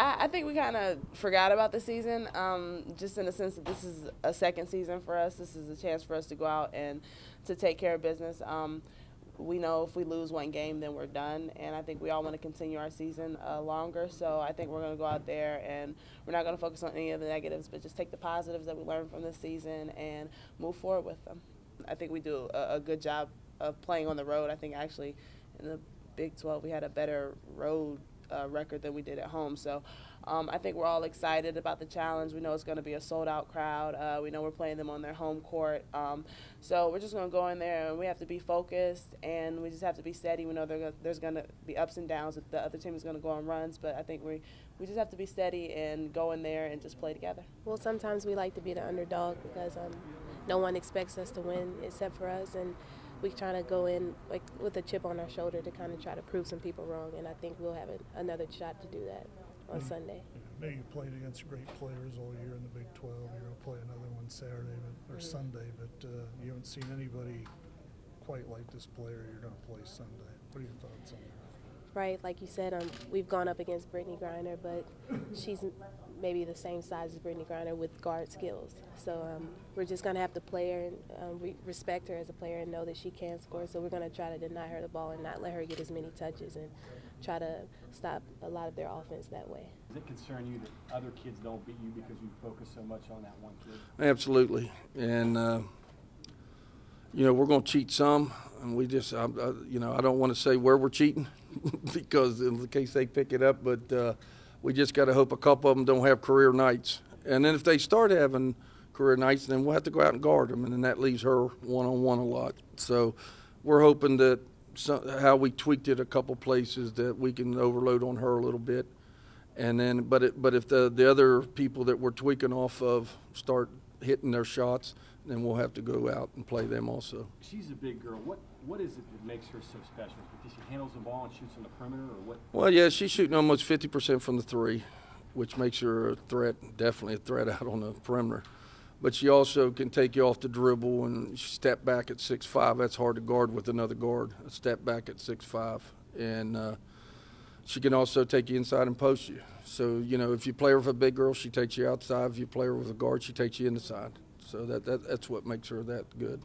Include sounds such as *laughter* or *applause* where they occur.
I, I think we kind of forgot about the season, um, just in the sense that this is a second season for us. This is a chance for us to go out and to take care of business. Um, we know if we lose one game, then we're done. And I think we all want to continue our season uh, longer. So I think we're going to go out there and we're not going to focus on any of the negatives, but just take the positives that we learned from this season and move forward with them. I think we do a, a good job of playing on the road. I think actually in the Big 12 we had a better road uh, record than we did at home. So um, I think we're all excited about the challenge. We know it's going to be a sold out crowd. Uh, we know we're playing them on their home court. Um, so we're just going to go in there and we have to be focused and we just have to be steady. We know gonna, there's going to be ups and downs. The other team is going to go on runs, but I think we, we just have to be steady and go in there and just play together. Well, sometimes we like to be the underdog because um, no one expects us to win except for us. and we try to go in like with a chip on our shoulder to kind of try to prove some people wrong, and I think we'll have a, another shot to do that on mm-hmm. Sunday. Now you played against great players all year in the Big 12. You're going to play another one Saturday but, or mm-hmm. Sunday, but uh, you haven't seen anybody quite like this player you're going to play Sunday. What are your thoughts on that? Right, like you said, um, we've gone up against Brittney Griner, but she's maybe the same size as Brittney Griner with guard skills. So um, we're just going to have to play her and um, re respect her as a player and know that she can score. So we're going to try to deny her the ball and not let her get as many touches and try to stop a lot of their offense that way. Does it concern you that other kids don't beat you because you focus so much on that one kid? Absolutely. And, uh, you know, we're going to cheat some. And we just, I, I, you know, I don't want to say where we're cheating *laughs* because in the case they pick it up, but uh, we just got to hope a couple of them don't have career nights. And then if they start having career nights, then we'll have to go out and guard them, and then that leaves her one on one a lot. So we're hoping that some, how we tweaked it a couple places that we can overload on her a little bit. And then, but it, but if the the other people that we're tweaking off of start hitting their shots, then we'll have to go out and play them also. She's a big girl. What what is it that makes her so special? Because she handles the ball and shoots on the perimeter, or what? Well, yeah, she's shooting almost 50% from the three, which makes her a threat, definitely a threat *laughs* out on the perimeter. But she also can take you off the dribble and step back at six five. That's hard to guard with another guard. A step back at six five, and uh, she can also take you inside and post you. So you know, if you play her with a big girl, she takes you outside. If you play her with a guard, she takes you inside. So that, that that's what makes her that good.